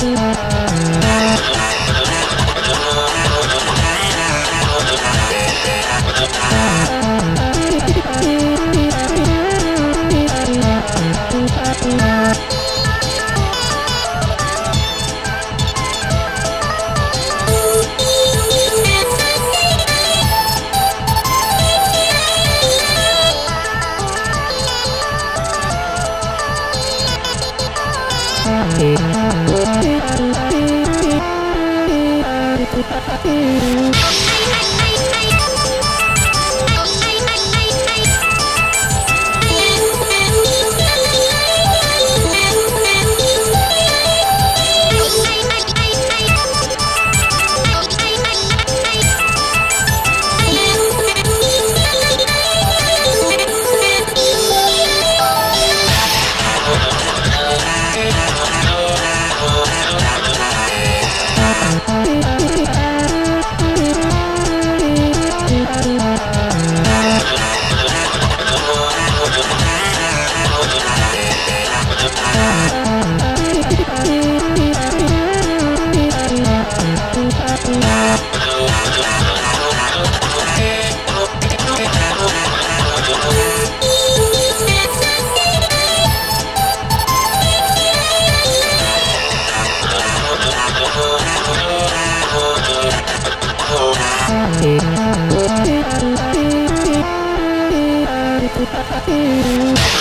Bye. Thank you. Ha ha ha!